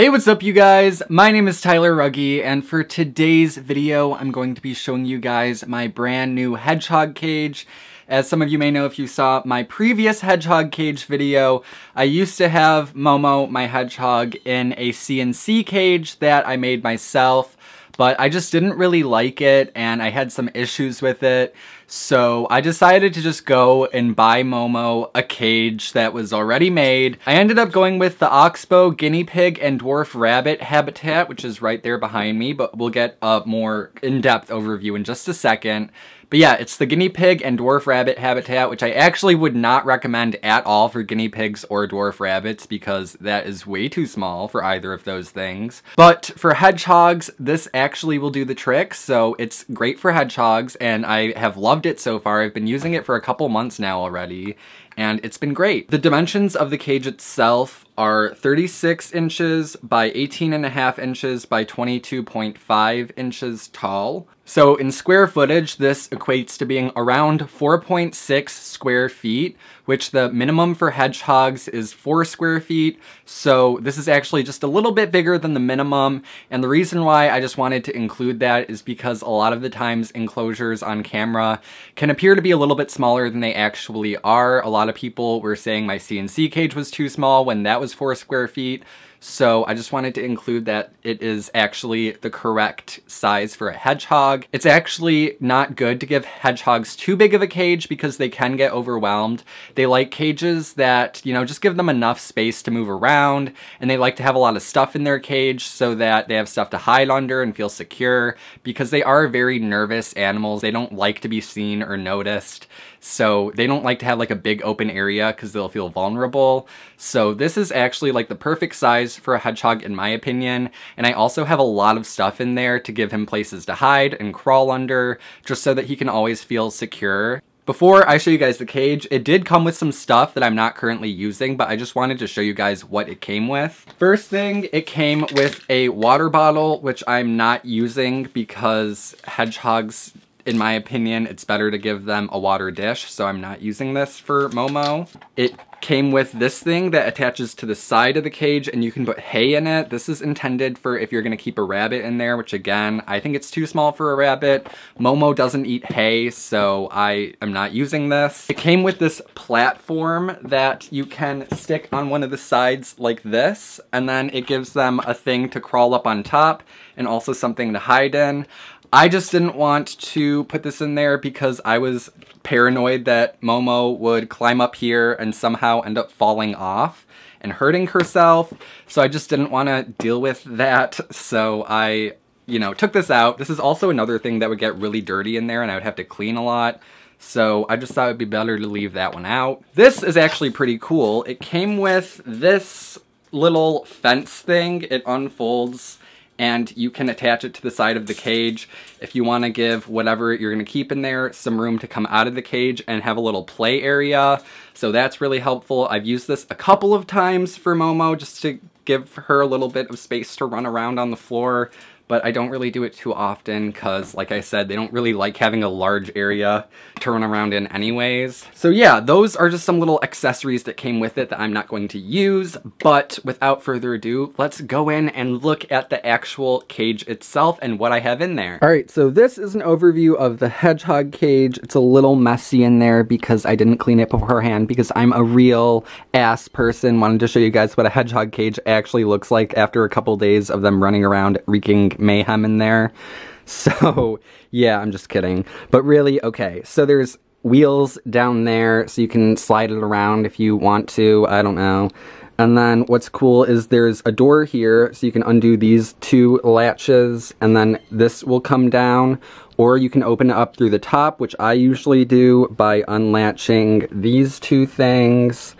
Hey, what's up you guys? My name is Tyler Rugge, and for today's video, I'm going to be showing you guys my brand new hedgehog cage. As some of you may know if you saw my previous hedgehog cage video, I used to have Momo, my hedgehog, in a CNC cage that I made myself but I just didn't really like it and I had some issues with it. So I decided to just go and buy Momo a cage that was already made. I ended up going with the Oxbow Guinea Pig and Dwarf Rabbit habitat, which is right there behind me, but we'll get a more in-depth overview in just a second. But yeah, it's the guinea pig and dwarf rabbit habitat, which I actually would not recommend at all for guinea pigs or dwarf rabbits because that is way too small for either of those things. But for hedgehogs, this actually will do the trick. So it's great for hedgehogs and I have loved it so far. I've been using it for a couple months now already and it's been great. The dimensions of the cage itself are 36 inches by 18 and a half inches by 22.5 inches tall. So in square footage, this equates to being around 4.6 square feet, which the minimum for hedgehogs is 4 square feet. So this is actually just a little bit bigger than the minimum. And the reason why I just wanted to include that is because a lot of the times enclosures on camera can appear to be a little bit smaller than they actually are. A lot of people were saying my CNC cage was too small when that was 4 square feet. So I just wanted to include that it is actually the correct size for a hedgehog. It's actually not good to give hedgehogs too big of a cage because they can get overwhelmed. They like cages that, you know, just give them enough space to move around and they like to have a lot of stuff in their cage so that they have stuff to hide under and feel secure because they are very nervous animals. They don't like to be seen or noticed. So they don't like to have like a big open area because they'll feel vulnerable. So this is actually like the perfect size for a hedgehog in my opinion. And I also have a lot of stuff in there to give him places to hide and crawl under just so that he can always feel secure. Before I show you guys the cage, it did come with some stuff that I'm not currently using, but I just wanted to show you guys what it came with. First thing, it came with a water bottle, which I'm not using because hedgehogs in my opinion, it's better to give them a water dish, so I'm not using this for Momo. It came with this thing that attaches to the side of the cage and you can put hay in it. This is intended for if you're gonna keep a rabbit in there, which again, I think it's too small for a rabbit. Momo doesn't eat hay, so I am not using this. It came with this platform that you can stick on one of the sides like this, and then it gives them a thing to crawl up on top and also something to hide in. I just didn't want to put this in there because I was paranoid that Momo would climb up here and somehow end up falling off and hurting herself. So I just didn't want to deal with that. So I, you know, took this out. This is also another thing that would get really dirty in there and I would have to clean a lot. So I just thought it'd be better to leave that one out. This is actually pretty cool. It came with this little fence thing. It unfolds and you can attach it to the side of the cage if you want to give whatever you're going to keep in there some room to come out of the cage and have a little play area. So that's really helpful. I've used this a couple of times for Momo just to give her a little bit of space to run around on the floor but I don't really do it too often because, like I said, they don't really like having a large area to run around in anyways. So yeah, those are just some little accessories that came with it that I'm not going to use, but without further ado, let's go in and look at the actual cage itself and what I have in there. All right, so this is an overview of the hedgehog cage. It's a little messy in there because I didn't clean it beforehand because I'm a real ass person. Wanted to show you guys what a hedgehog cage actually looks like after a couple days of them running around wreaking mayhem in there. So, yeah, I'm just kidding. But really, okay, so there's wheels down there so you can slide it around if you want to, I don't know. And then what's cool is there's a door here so you can undo these two latches and then this will come down or you can open it up through the top, which I usually do by unlatching these two things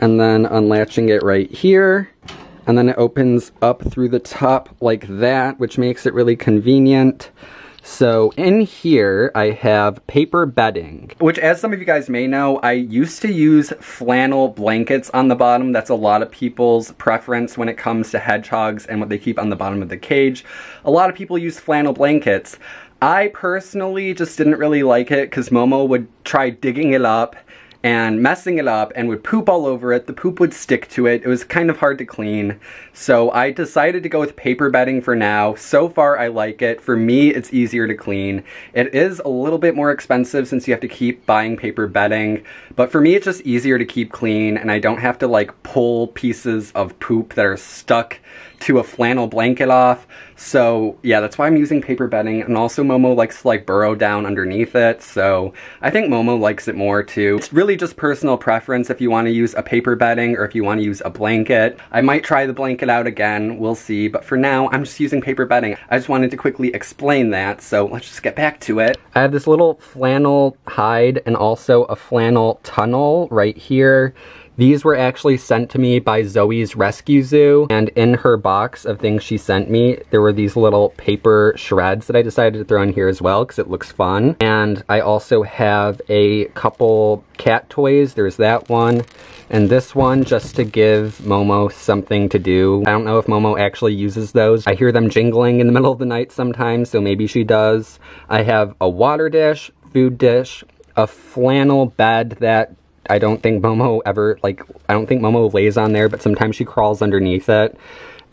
and then unlatching it right here and then it opens up through the top like that, which makes it really convenient. So in here, I have paper bedding, which as some of you guys may know, I used to use flannel blankets on the bottom. That's a lot of people's preference when it comes to hedgehogs and what they keep on the bottom of the cage. A lot of people use flannel blankets. I personally just didn't really like it because Momo would try digging it up and messing it up and would poop all over it. The poop would stick to it. It was kind of hard to clean. So I decided to go with paper bedding for now. So far I like it. For me, it's easier to clean. It is a little bit more expensive since you have to keep buying paper bedding, but for me it's just easier to keep clean and I don't have to like pull pieces of poop that are stuck to a flannel blanket off. So yeah, that's why I'm using paper bedding. And also Momo likes to like burrow down underneath it. So I think Momo likes it more too. It's really just personal preference if you want to use a paper bedding or if you want to use a blanket. I might try the blanket out again, we'll see. But for now, I'm just using paper bedding. I just wanted to quickly explain that. So let's just get back to it. I have this little flannel hide and also a flannel tunnel right here. These were actually sent to me by Zoe's Rescue Zoo, and in her box of things she sent me, there were these little paper shreds that I decided to throw in here as well because it looks fun. And I also have a couple cat toys. There's that one, and this one just to give Momo something to do. I don't know if Momo actually uses those. I hear them jingling in the middle of the night sometimes, so maybe she does. I have a water dish, food dish, a flannel bed that I don't think Momo ever, like, I don't think Momo lays on there, but sometimes she crawls underneath it.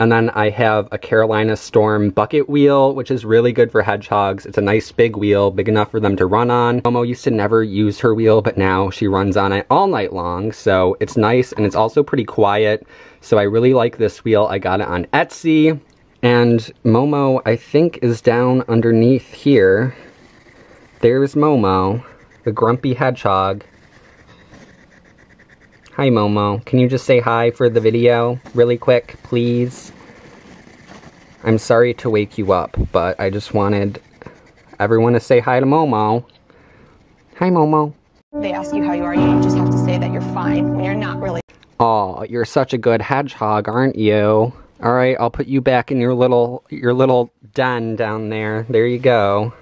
And then I have a Carolina Storm bucket wheel, which is really good for hedgehogs. It's a nice big wheel, big enough for them to run on. Momo used to never use her wheel, but now she runs on it all night long. So it's nice and it's also pretty quiet. So I really like this wheel. I got it on Etsy. And Momo, I think, is down underneath here. There's Momo, the grumpy hedgehog. Hi, Momo. Can you just say hi for the video really quick, please? I'm sorry to wake you up, but I just wanted everyone to say hi to Momo. Hi, Momo. They ask you how you are, you just have to say that you're fine when you're not really. Oh, you're such a good hedgehog, aren't you? All right, I'll put you back in your little your little den down there. There you go.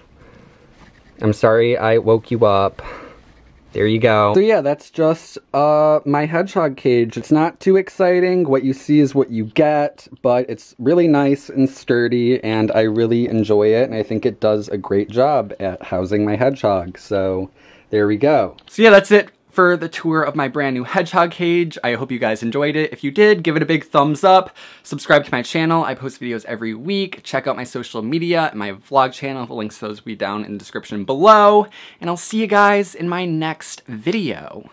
I'm sorry I woke you up. There you go. So yeah, that's just uh, my hedgehog cage. It's not too exciting. What you see is what you get, but it's really nice and sturdy, and I really enjoy it, and I think it does a great job at housing my hedgehog. So there we go. So yeah, that's it for the tour of my brand new hedgehog cage. I hope you guys enjoyed it. If you did, give it a big thumbs up. Subscribe to my channel. I post videos every week. Check out my social media and my vlog channel. The links to those will be down in the description below. And I'll see you guys in my next video.